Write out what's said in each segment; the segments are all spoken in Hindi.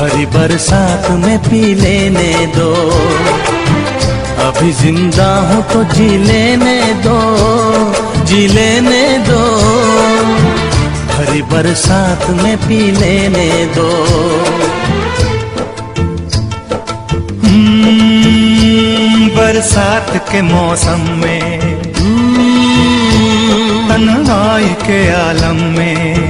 भरी बरसात में पी लेने दो। अभी ज़िंदा हूँ तो जी लेने दो जी लेने दो। भरी बरसात में पी लेने दो। हम्म, बरसात के मौसम में तन्हाई के आलम में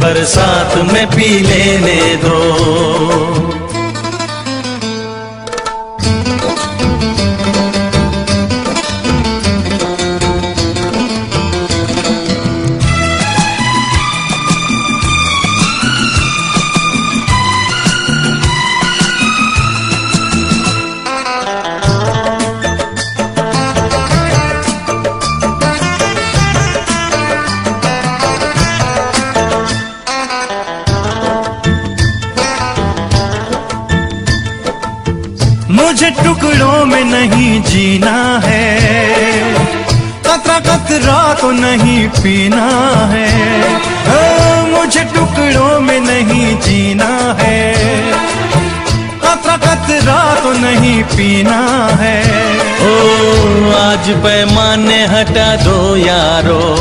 बरसात में पी लेने दो। मुझे टुकड़ों में नहीं जीना है। कतरा कतरा तो नहीं पीना है। ओ, मुझे टुकड़ों में नहीं जीना है। कतरा कतरा तो नहीं पीना है। ओ आज पैमाने हटा दो यारो।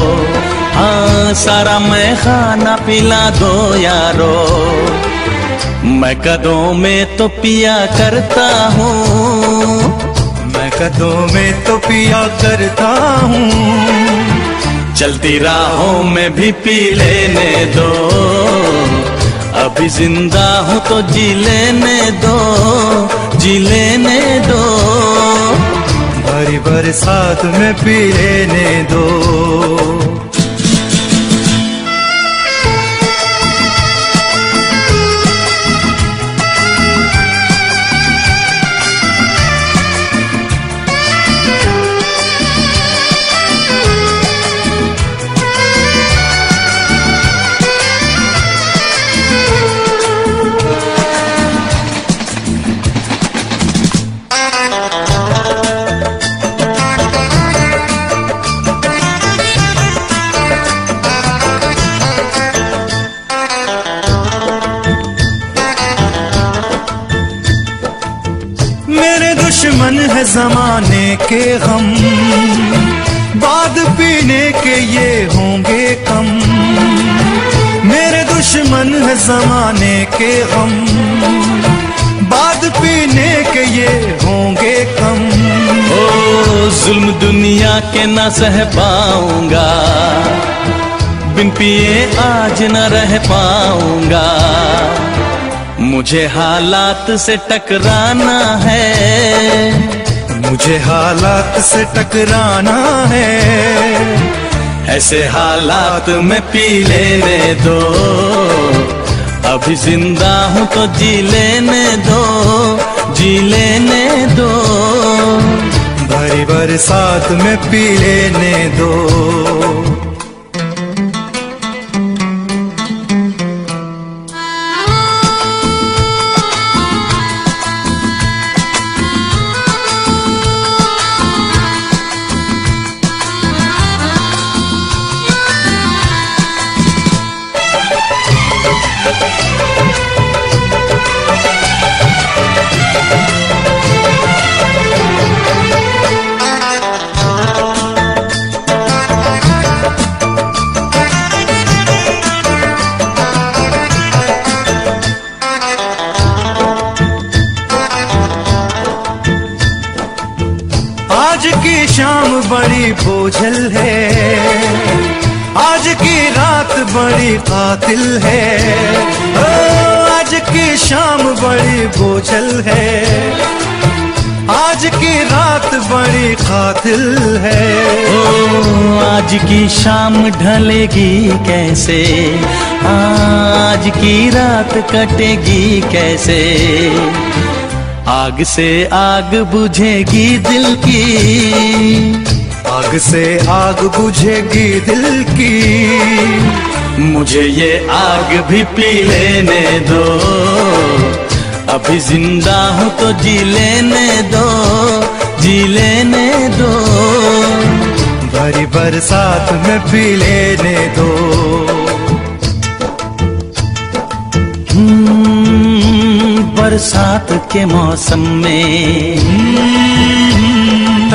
हाँ सारा मैं खाना पिला दो यारो। मैं कदों में तो पिया करता हूँ। मैं कदों में तो पिया करता हूँ। चलती राहों में भी पी लेने दो। अभी ज़िंदा हूँ तो जी लेने दो। जी लेने दो। भरी बरसात में पी लेने दो। जमाने के गम, बाद पीने के ये होंगे कम। मेरे दुश्मन है जमाने के गम, बाद पीने के ये होंगे कम। ओ, जुल्म दुनिया के न सह पाऊँगा बिन पिए आज न रह पाऊँगा। मुझे हालात से टकराना है मुझे हालात से टकराना है। ऐसे हालात में पी लेने दो। अभी ज़िंदा हूँ तो जी लेने दो। जी लेने दो। भरी बरसात में पी लेने दो। बोझल है। आज की रात बड़ी कातिल है। ओ, आज की शाम बड़ी बोझल है। आज की रात बड़ी कातिल है। ओ आज की शाम ढलेगी कैसे? आज की रात कटेगी कैसे? आग से आग बुझेगी दिल की। आग से आग बुझेगी दिल की। मुझे ये आग भी पी लेने दो। अभी ज़िंदा हूँ तो जी लेने दो जी लेने दो। भरी बरसात में पी लेने दो। हम्म, बरसात के मौसम में।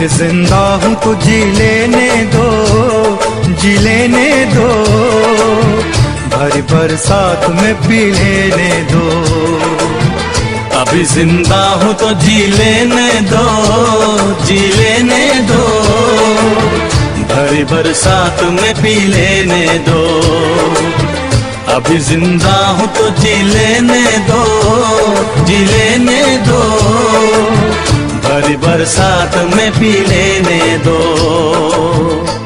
अभी ज़िंदा हूँ तो जी लेने दो, जी लेने दो। भरी बरसात में पी लेने दो। अभी ज़िंदा हूँ तो जी लेने दो, जी लेने दो। भरी बरसात में पी लेने दो। अभी ज़िंदा हूँ तो जी लेने दो, जी लेने दो। भरी बरसात में पी लेने दो।